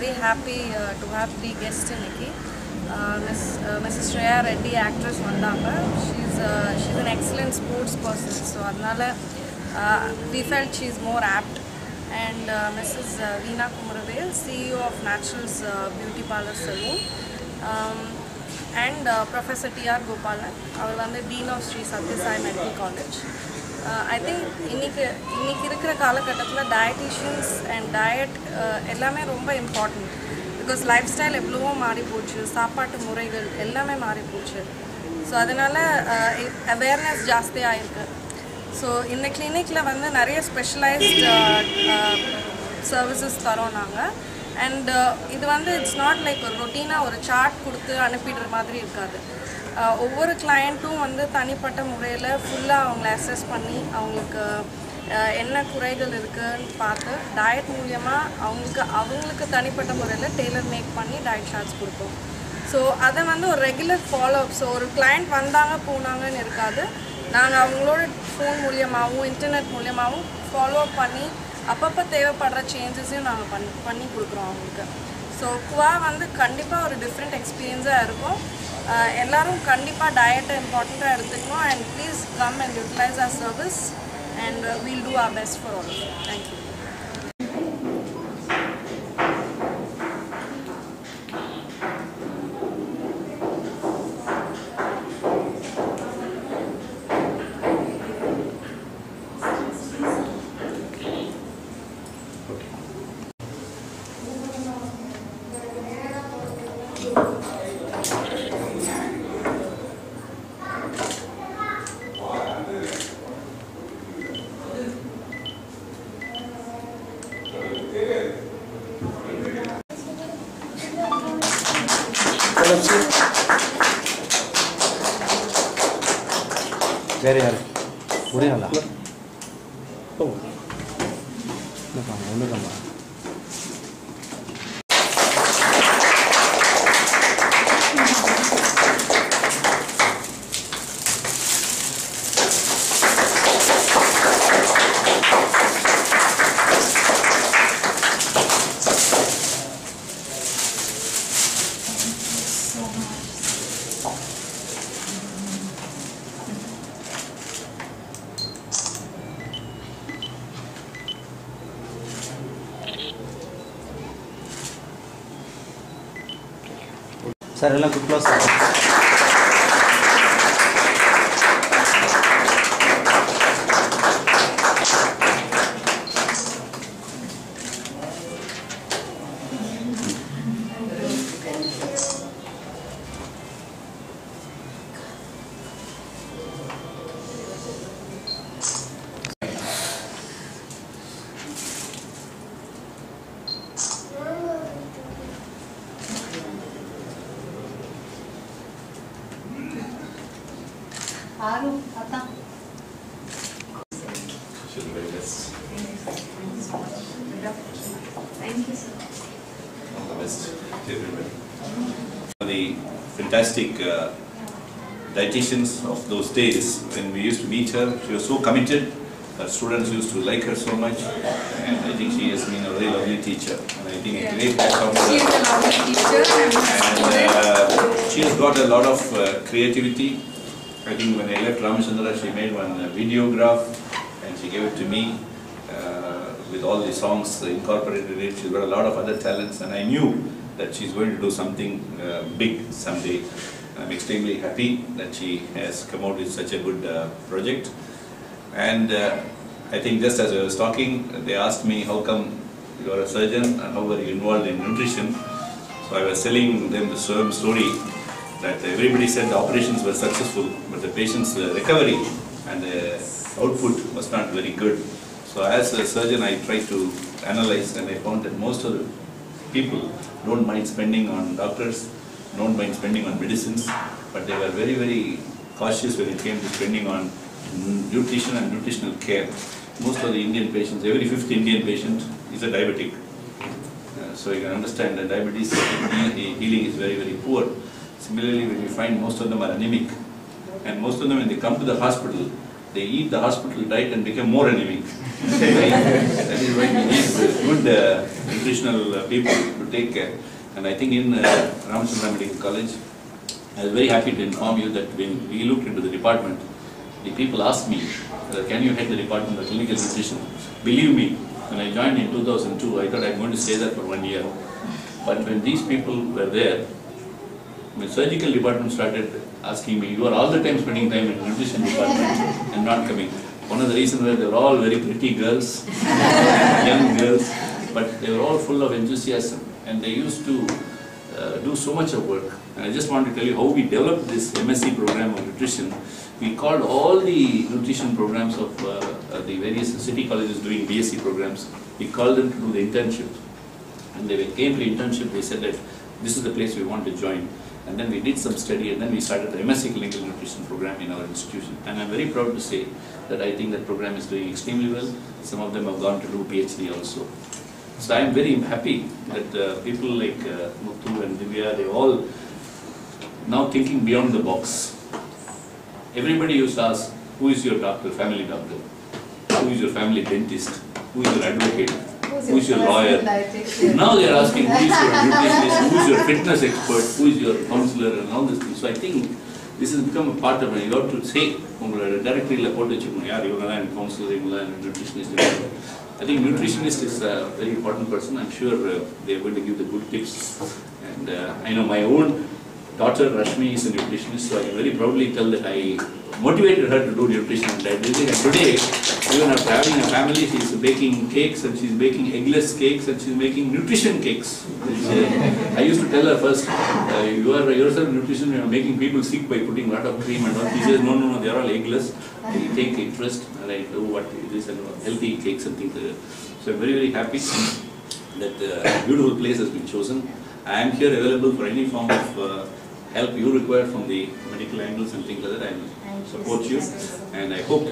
We were very happy to have the guest இன்னைக்கு miss Mrs Shreya Reddy actress வந்தாங்க she's she's an excellent sports person so அதனால we felt she is more opt and Mrs Veena Kumaravel CEO of naturals beauty parlour salon and professor TR Gopalan அவர் வந்து dean of Sri Sathya Sai medical college Uh, I think இன்னைக்கு இன்னைக்கு இருக்கிற காலகட்டத்தில் dietitians and diet எல்லாமே ரொம்ப important because life style எவ்வளவோ மாறி போச்சு சாப்பாட்டு முறைகள் எல்லாமே மாறி போச்சு. ஸோ அதனால் அவேர்னஸ் uh, ஜாஸ்தியாக இருக்கு. ஸோ இந்த கிளினிக்கில் வந்து நிறைய ஸ்பெஷலைஸ்ட் சர்வீசஸ் uh, தரோம் நாங்கள் அண்ட் இது வந்து இட்ஸ் நாட் லைக் ஒரு ரொட்டீனாக ஒரு சார்ட் கொடுத்து அனுப்பிடுற மாதிரி இருக்காது. ஒவ்வொரு கிளையண்ட்டும் வந்து தனிப்பட்ட முறையில் ஃபுல்லாக அவங்கள அசஸ் பண்ணி அவங்களுக்கு என்ன குறைகள் இருக்குன்னு பார்த்து டயட் மூலியமாக அவங்களுக்கு அவங்களுக்கு தனிப்பட்ட முறையில் டெய்லர் மேக் பண்ணி டயட் சார்ட்ஸ் கொடுப்போம். ஸோ அதை வந்து ஒரு ரெகுலர் ஃபாலோ அப் ஸோ ஒரு கிளையண்ட் வந்தாங்க போனாங்கன்னு இருக்காது. நாங்கள் அவங்களோட ஃபோன் மூலியமாகவும் இன்டர்நெட் மூலியமாகவும் ஃபாலோஅப் பண்ணி அப்பப்போ தேவைப்படுற சேஞ்சஸையும் நாங்கள் பண்ணி பண்ணி கொடுக்குறோம் அவங்களுக்கு. ஸோ குவா வந்து கண்டிப்பாக ஒரு டிஃப்ரெண்ட் எக்ஸ்பீரியன்ஸாக இருக்கும். எல்லாரும் கண்டிப்பாக டயட்டை இம்பார்ட்டண்ட்டாக எடுத்துக்கணும் and please come and utilise our service and we'll do our best for all thank you அரைச்சி வேறு யார்? ஒரே நாளா ஓ. என்னப்பா ஒன்றுக்கம்மா సరేలా గుడ్ లాస్ Claro, ah, tá. Should? Thank you so much. The fantastic uh, dietitians of those days, when we used to meet her, she was so committed. Her students used to like her so much, and I think she has been a really lovely teacher. And I think yeah. a great background. She is a lovely teacher, and, uh, she has got a lot of uh, creativity I think when I left Ramachandra, she made one uh, videograph and she gave it to me uh, with all the songs incorporated in it. She's got a lot of other talents, and I knew that she's going to do something uh, big someday. I'm extremely happy that she has come out with such a good uh, project. And uh, I think just as I was talking, they asked me, how come you are a surgeon and how were you involved in nutrition? So I was telling them the same story that everybody said the operations were successful, but the patient's uh, recovery and the output was not very good. So as a surgeon, I tried to analyze and I found that most of the people don't mind spending on doctors, don't mind spending on medicines, but they were very, very cautious when it came to spending on nutrition and nutritional care. Most of the Indian patients, every fifth Indian patient is a diabetic. Uh, So you can understand that diabetes healing is very, very poor. Similarly, when you find most of them are anemic, and most of them, when they come to the hospital, they eat the hospital diet and become more anemic. That is why we need good uh, nutritional uh, people to take care. And I think in uh, Ramachandra Medical College, I was very happy to inform you that when we looked into the department, the people asked me, can you head the department of clinical nutrition? Believe me, when I joined in 2002, I thought I'm going to stay there for one year. But when these people were there, my surgical department started asking me, you are all the time spending time in nutrition department and not coming. One of the reasons were they were all very pretty girls, young girls, but they were all full of enthusiasm and they used to uh, do so much of work. And I just want to tell you how we developed this MSc program of nutrition. We called all the nutrition programs of uh, uh, the various city colleges doing BSc programs, we called them to do the internship. And they came to the internship, they said that this is the place we want to join. And then we did some study and then we started the MSc Clinical Nutrition program in our institution. And I'm very proud to say that I think that program is doing extremely well. Some of them have gone to do PhD also. So I'm very happy that uh, people like uh, Muthu and Divya, they all now thinking beyond the box. Everybody used to ask, who is your doctor, family doctor? Who is your family dentist? Who is your advocate? Who is your lawyer? Now they are asking who is your nutritionist, who is your fitness expert, who is your counselor and all these things. So I think this has become a part of it. You have to say, உங்களோட டைரக்டரியில் போட்டு வச்சுக்கணும் யார் இவங்க தான் எனக்கு councillor இவங்க தான் எனக்கு nutritionist. I think nutritionist is a very important person. I'm sure uh, they are going to give the good tips. And uh, I know my own daughter Rashmi is a nutritionist, so I can very proudly tell that I motivated her to do nutrition and dietitian. And today, even after having a family, she's baking cakes and she's baking eggless cakes and she's making nutrition cakes. I used to tell her first, uh, you are yourself nutrition, you are making people sick by putting a lot of cream and all. She says, no, no, no, they are all eggless. I take interest and I do what it is and healthy cakes and things like that. So I'm very, very happy that uh, a beautiful place has been chosen. I am here available for any form of uh, help you require from the medical angles and things like that. I will support you and I hope